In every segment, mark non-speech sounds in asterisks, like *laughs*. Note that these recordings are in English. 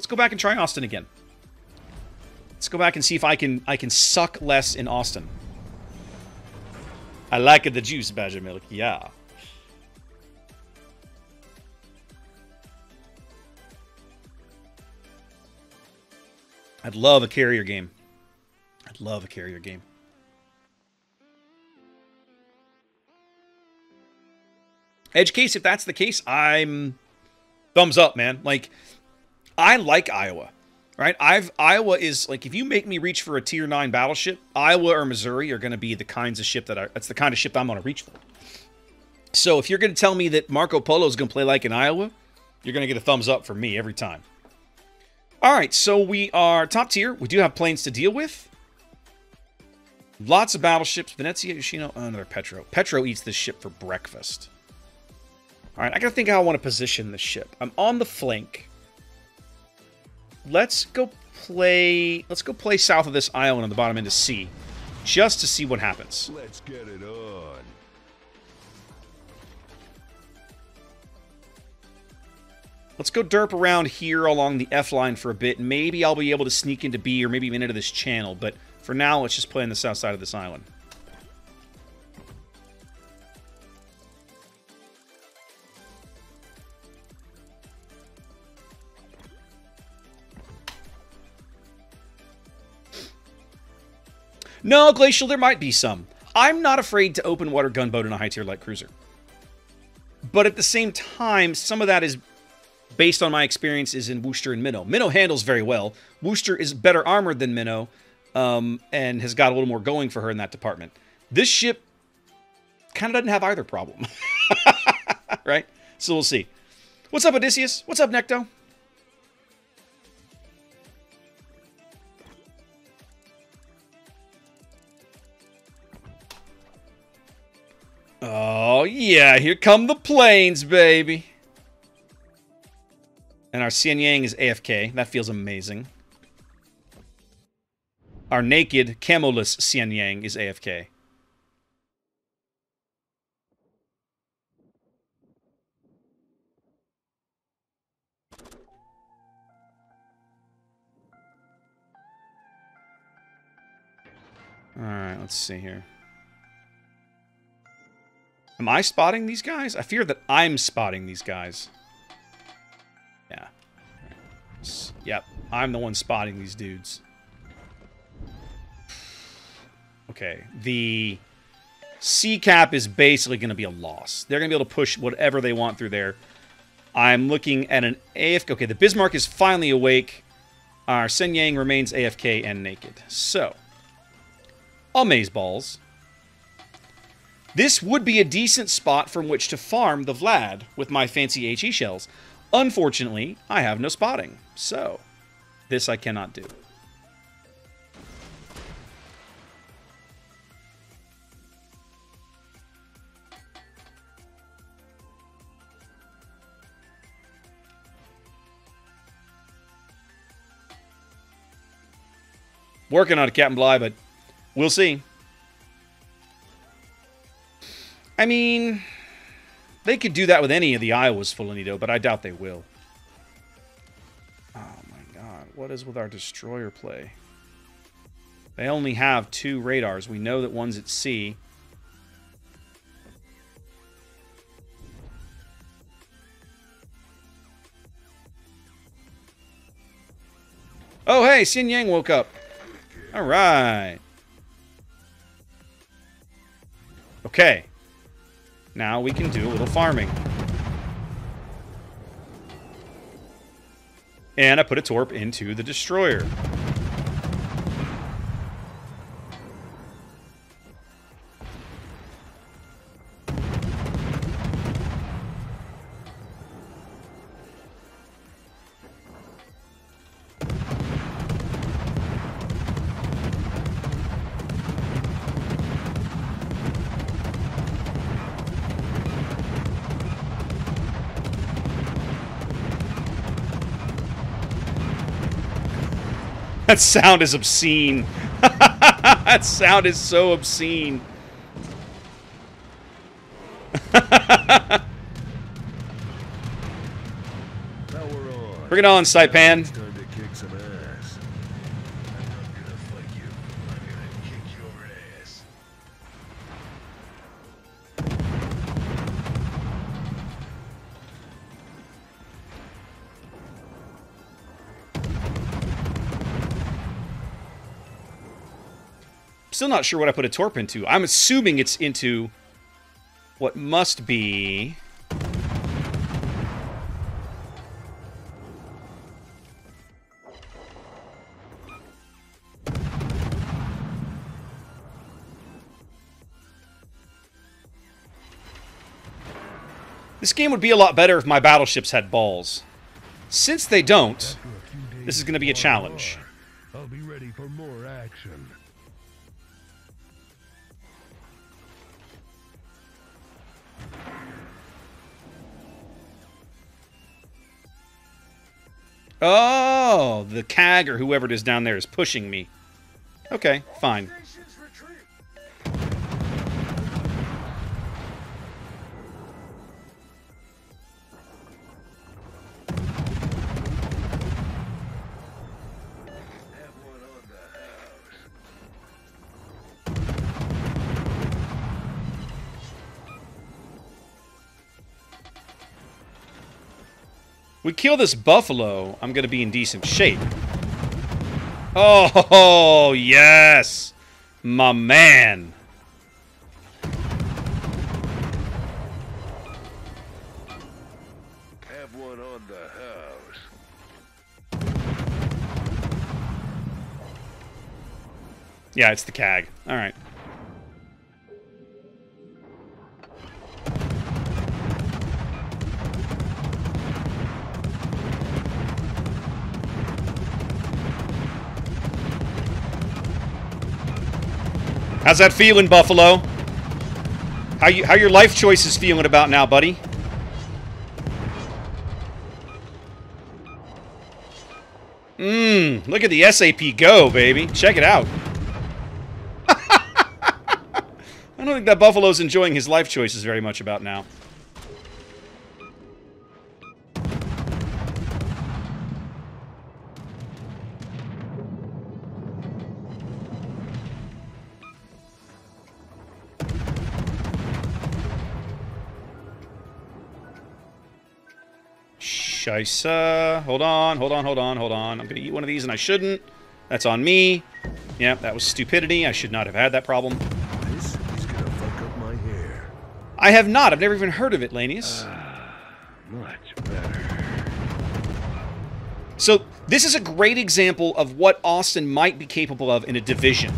Let's go back and try Austin again. Let's go back and see if I can I can suck less in Austin. I like the juice, Badger Milk. Yeah. I'd love a carrier game. I'd love a carrier game. Edge case, if that's the case, I'm thumbs up, man. Like, I like Iowa, right? I've Iowa is like if you make me reach for a tier nine battleship, Iowa or Missouri are going to be the kinds of ship that I, that's the kind of ship I'm going to reach for. So if you're going to tell me that Marco Polo is going to play like in Iowa, you're going to get a thumbs up from me every time. All right, so we are top tier. We do have planes to deal with. Lots of battleships. Venezia, Yoshino, oh, another Petro. Petro eats this ship for breakfast. All right, I gotta think how I want to position this ship. I'm on the flank. Let's go play. Let's go play south of this island on the bottom end of C, just to see what happens. Let's get it on. Let's go derp around here along the F line for a bit. Maybe I'll be able to sneak into B or maybe even into this channel. But for now, let's just play on the south side of this island. No, Glacial, there might be some. I'm not afraid to open water gunboat in a high tier light cruiser. But at the same time, some of that is based on my experiences in Worcester and Minnow. Minnow handles very well. Worcester is better armored than Minnow um, and has got a little more going for her in that department. This ship kind of doesn't have either problem. *laughs* right? So we'll see. What's up, Odysseus? What's up, Necto? Oh, yeah, here come the planes, baby. And our Xian Yang is AFK. That feels amazing. Our naked, camoless Xian Yang is AFK. Alright, let's see here. Am I spotting these guys? I fear that I'm spotting these guys. Yeah. Yep, I'm the one spotting these dudes. Okay, the C cap is basically going to be a loss. They're going to be able to push whatever they want through there. I'm looking at an AFK. Okay, the Bismarck is finally awake. Our Xian Yang remains AFK and naked. So, amaze balls. This would be a decent spot from which to farm the Vlad with my fancy HE shells. Unfortunately, I have no spotting, so this I cannot do. Working on it, Captain Bly, but we'll see. I mean, they could do that with any of the Iowas, Fulanito, but I doubt they will. Oh my god, what is with our destroyer play? They only have two radars. We know that one's at sea. Oh, hey, Xin Yang woke up. All right. Okay. Now we can do a little farming. And I put a torp into the destroyer. That sound is obscene. *laughs* that sound is so obscene. Bring it on, Saipan. Still not sure what I put a torp into. I'm assuming it's into what must be... This game would be a lot better if my battleships had balls. Since they don't, this is going to be a challenge. Oh, the CAG or whoever it is down there is pushing me. Okay, fine. Kill this buffalo, I'm going to be in decent shape. Oh, yes! My man! Have one on the house. Yeah, it's the CAG. Alright. How's that feeling, Buffalo? How you how your life choices feeling about now, buddy? Mmm, look at the SAP go, baby. Check it out. *laughs* I don't think that Buffalo's enjoying his life choices very much about now. Hold on, hold on, hold on, hold on. I'm going to eat one of these and I shouldn't. That's on me. Yeah, that was stupidity. I should not have had that problem. This is gonna fuck up my hair. I have not. I've never even heard of it, Lanius. Ah, much better. So this is a great example of what Austin might be capable of in a division,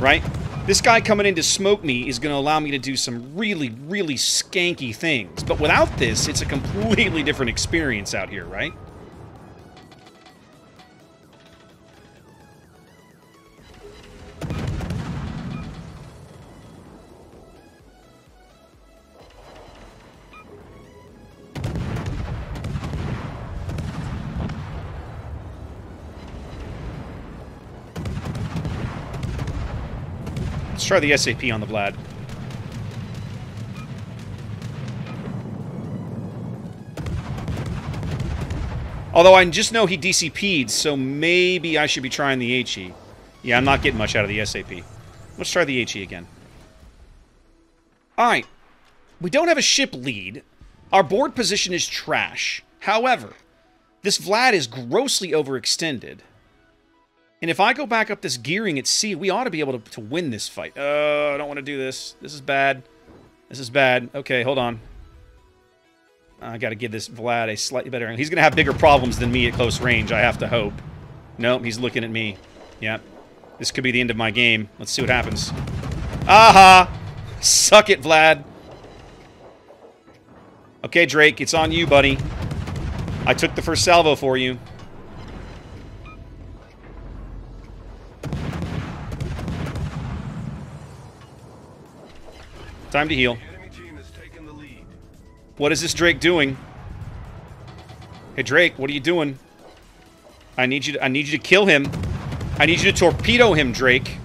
right? This guy coming in to smoke me is going to allow me to do some really, really skanky things. But without this, it's a completely different experience out here, right? Let's try the SAP on the Vlad. Although I just know he DCP'd, so maybe I should be trying the HE. Yeah, I'm not getting much out of the SAP. Let's try the HE again. Alright. We don't have a ship lead. Our board position is trash. However, this Vlad is grossly overextended. And if I go back up this gearing at sea, we ought to be able to, to win this fight. Uh, I don't want to do this. This is bad. This is bad. Okay, hold on. I got to give this Vlad a slightly better... Angle. He's going to have bigger problems than me at close range, I have to hope. Nope, he's looking at me. Yep. This could be the end of my game. Let's see what happens. Aha! Suck it, Vlad. Okay, Drake, it's on you, buddy. I took the first salvo for you. Time to heal. What is this Drake doing? Hey Drake, what are you doing? I need you to, I need you to kill him. I need you to torpedo him, Drake.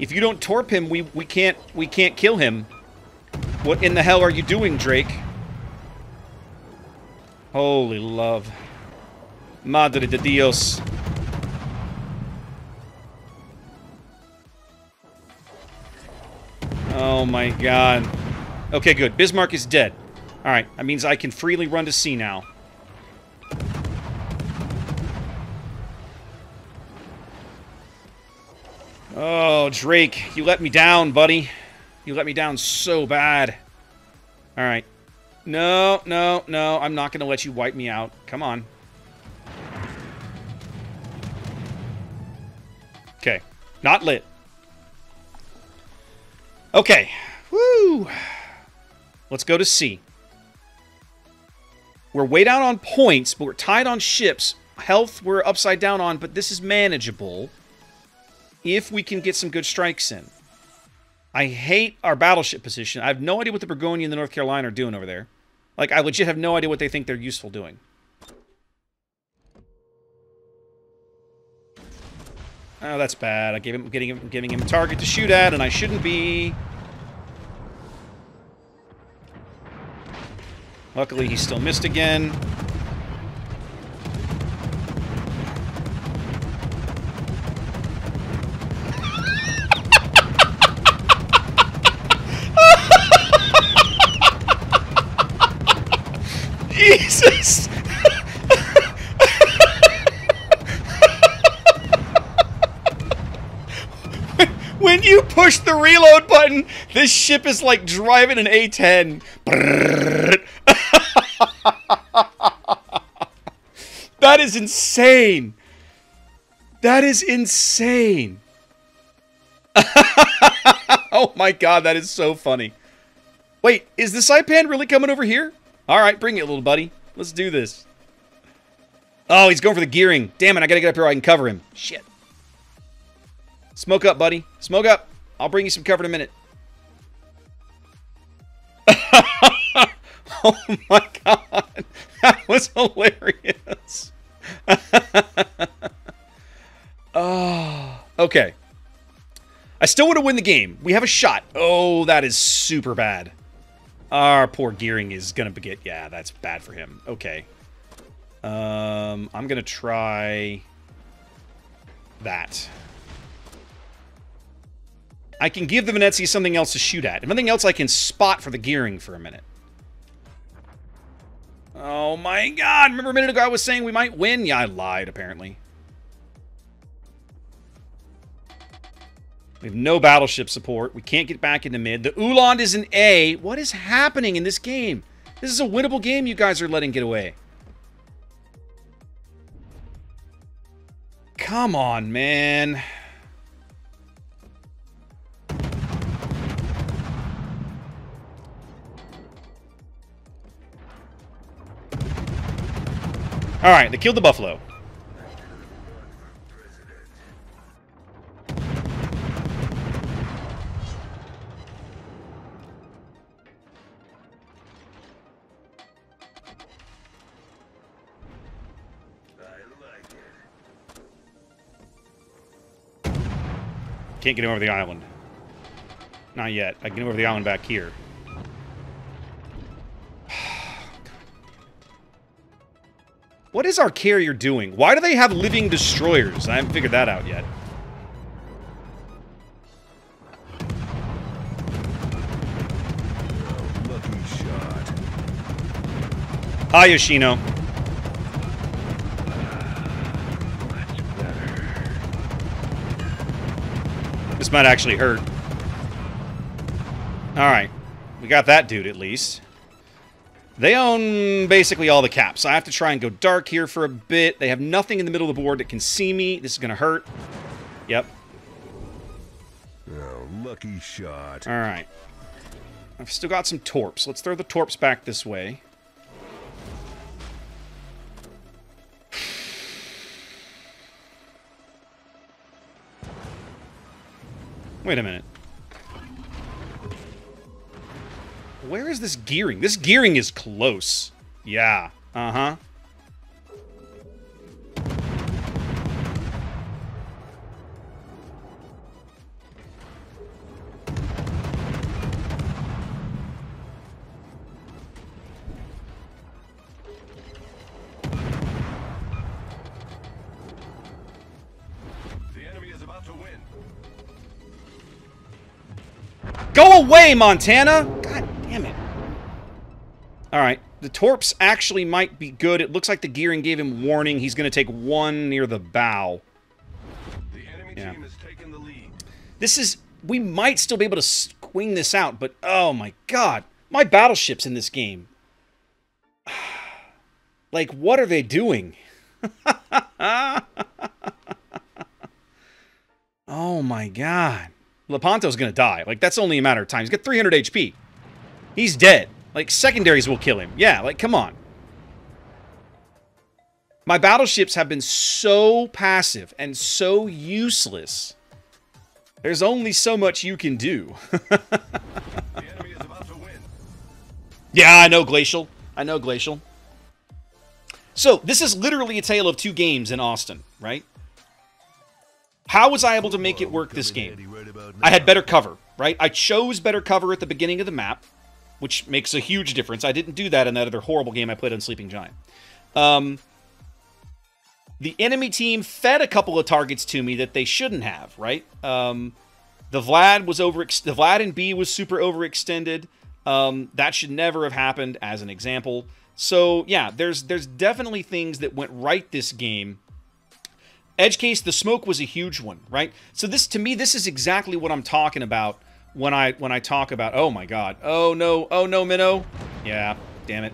If you don't torp him, we we can't we can't kill him. What in the hell are you doing, Drake? Holy love. Madre de Dios. My god. Okay, good. Bismarck is dead. Alright, that means I can freely run to sea now. Oh, Drake, you let me down, buddy. You let me down so bad. All right. No, no, no. I'm not going to let you wipe me out. Come on. Okay. Not lit. Okay. Woo. Let's go to C. We're way down on points, but we're tied on ships. Health, we're upside down on, but this is manageable if we can get some good strikes in. I hate our battleship position. I have no idea what the Bourgogne and the North Carolina are doing over there. Like, I legit have no idea what they think they're useful doing. Oh, that's bad. I gave him getting him giving him a target to shoot at, and I shouldn't be. Luckily, he still missed again. Jesus! when you push the reload button, this ship is like driving an A10. *laughs* that is insane. That is insane. *laughs* oh my god, that is so funny. Wait, is the Saipan really coming over here? All right, bring it, little buddy. Let's do this. Oh, he's going for the gearing. Damn it, I gotta get up here I can cover him. Shit. Smoke up, buddy. Smoke up. I'll bring you some cover in a minute. *laughs* oh my god. That was hilarious. oh. *laughs* Okay. I still want to win the game. We have a shot. Oh, that is super bad. Our poor gearing is going to get... Yeah, that's bad for him. Okay. Um, I'm going to try that. I can give the Venezia something else to shoot at. If nothing else, I can spot for the gearing for a minute. Oh my god! Remember a minute ago I was saying we might win? Yeah, I lied, apparently. We have no battleship support. We can't get back into mid. The Uland is an A. What is happening in this game? This is a winnable game you guys are letting get away. Come on, man. All right, they killed the buffalo. Can't get him over the island. Not yet. I can get him over the island back here. Is our carrier doing? Why do they have living destroyers? I haven't figured that out yet. Hi, Yoshino. This might actually hurt. Alright. We got that dude, at least. They own basically all the caps. I have to try and go dark here for a bit. They have nothing in the middle of the board that can see me. This is going to hurt. Yep. Oh, lucky shot. Alright. I've still got some torps. Let's throw the torps back this way. *sighs* Wait a minute. Where is this gearing? This gearing is close. Yeah. Uh-huh. The enemy is about to win. Go away, Montana! It. Alright. The torps actually might be good. It looks like the gearing gave him warning. He's going to take one near the bow. The enemy Yeah. team has taken the lead. This is we might still be able to swing this out, but oh my god, my battleships in this game. *sighs* like, what are they doing? *laughs* oh my god. Lepanto's gonna die. Like, that's only a matter of time. He's got 300 HP. He's dead. Like, secondaries will kill him. Yeah, like, come on. My battleships have been so passive and so useless. There's only so much you can do. *laughs* Yeah, I know Glacial. I know Glacial. So, this is literally a tale of two games in Austin, right? How was I able to make it work this game? I had better cover, right? I chose better cover at the beginning of the map, which makes a huge difference. I didn't do that in that other horrible game I played on Sleeping Giant. Um, the enemy team fed a couple of targets to me that they shouldn't have, right? Um, the Vlad was over. The Vlad and B was super overextended. Um, that should never have happened, as an example. So yeah, there's there's definitely things that went right this game. Edge case, the smoke was a huge one, right? So this to me, this is exactly what I'm talking about when I when I talk about. Oh my God! Oh no! Oh no, Minnow! Yeah, damn it!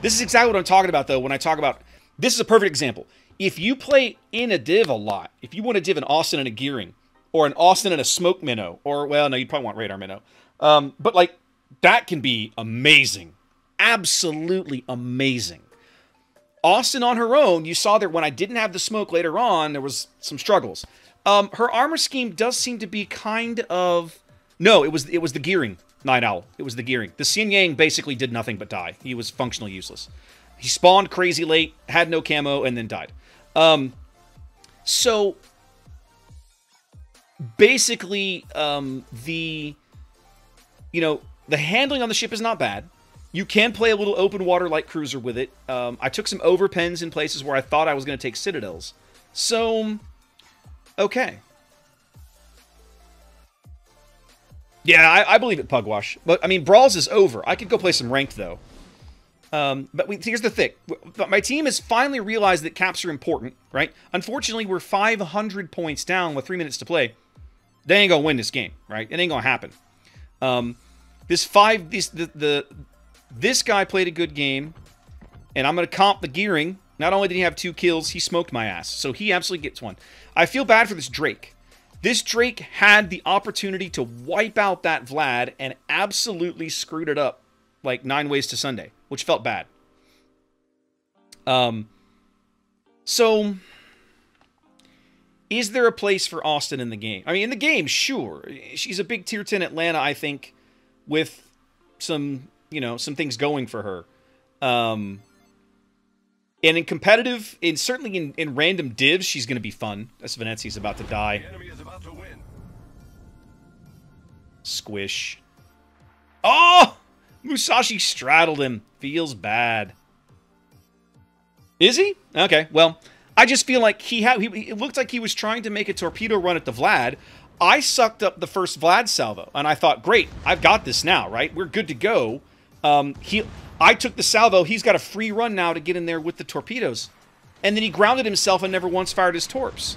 This is exactly what I'm talking about though when I talk about. This is a perfect example. If you play in a div a lot, if you want to div an Austin and a Gearing, or an Austin and a Smoke Minnow, or well, no, you probably want Radar Minnow, um, but like that can be amazing, absolutely amazing. Austin on her own, you saw that when I didn't have the smoke later on, there was some struggles. Um, her armor scheme does seem to be kind of no, it was it was the gearing Night Owl. It was the gearing. The Xin Yang basically did nothing but die. He was functionally useless. He spawned crazy late, had no camo, and then died. Um, so basically, um, the you know the handling on the ship is not bad. You can play a little open water light cruiser with it. Um, I took some overpens in places where I thought I was going to take citadels. So, okay. Yeah, I, I believe it, Pugwash. But, I mean, Brawls is over. I could go play some ranked, though. Um, but we, here's the thing. My team has finally realized that caps are important, right? Unfortunately, we're 500 points down with three minutes to play. They ain't to win this game, right? It ain't to happen. Um, this five, this, the, the, this guy played a good game, and I'm to comp the gearing. Not only did he have two kills, he smoked my ass. So he absolutely gets one. I feel bad for this Drake. This Drake had the opportunity to wipe out that Vlad and absolutely screwed it up like nine ways to Sunday, which felt bad. Um, so is there a place for Austin in the game? I mean, in the game, sure. She's a big tier 10 Atlanta, I think, with some, you know, some things going for her. Um, and in competitive, in certainly in, in random divs, she's going to be fun. As Venezia's about to die. Squish. Oh! Musashi straddled him. Feels bad. Is he? Okay, well, I just feel like he had. He, it looked like he was trying to make a torpedo run at the Vlad. I sucked up the first Vlad salvo, and I thought, great, I've got this now, right? We're good to go. Um, he, I took the salvo. He's got a free run now to get in there with the torpedoes, and then he grounded himself and never once fired his torps.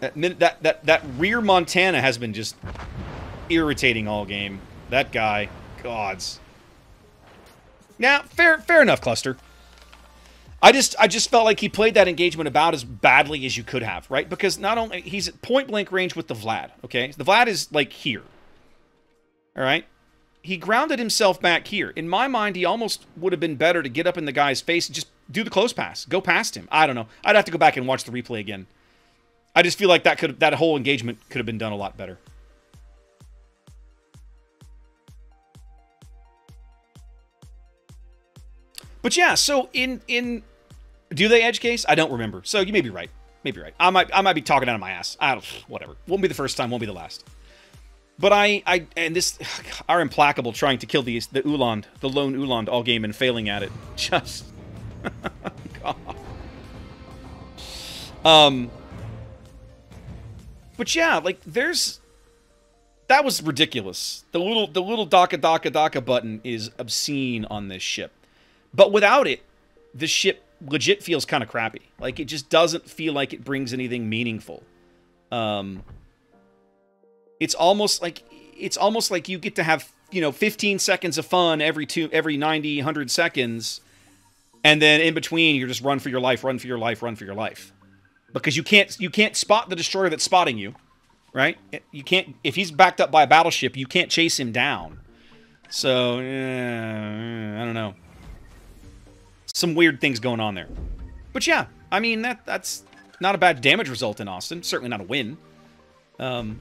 That that that that rear Montana has been just irritating all game. That guy, gods. Now, fair fair enough, Cluster. I just I just felt like he played that engagement about as badly as you could have, right? Because not only he's at point blank range with the Vlad, okay? The Vlad is like here. All right? He grounded himself back here. In my mind, he almost would have been better to get up in the guy's face and just do the close pass. Go past him. I don't know. I'd have to go back and watch the replay again. I just feel like that could that whole engagement could have been done a lot better. But yeah, so in in do they edge case? I don't remember. So you may be right. Maybe right. I might I might be talking out of my ass. I don't *sighs* whatever. Won't be the first time, won't be the last. But I I and this *sighs* are implacable trying to kill these the Uland, the lone Uland all game and failing at it. *laughs* Just *laughs* God. Um but yeah, like there's that was ridiculous. The little the little Daka Daka Daka button is obscene on this ship. But without it, the ship legit feels kind of crappy. Like it just doesn't feel like it brings anything meaningful. Um, it's almost like it's almost like you get to have you know 15 seconds of fun every two every 90 100 seconds and then in between you're just run for your life run for your life run for your life because you can't you can't spot the destroyer that's spotting you right? You can't if he's backed up by a battleship you can't chase him down. So i don't know. Some weird things going on there. But yeah i mean that that's not a bad damage result in austin. Certainly not a win. Um,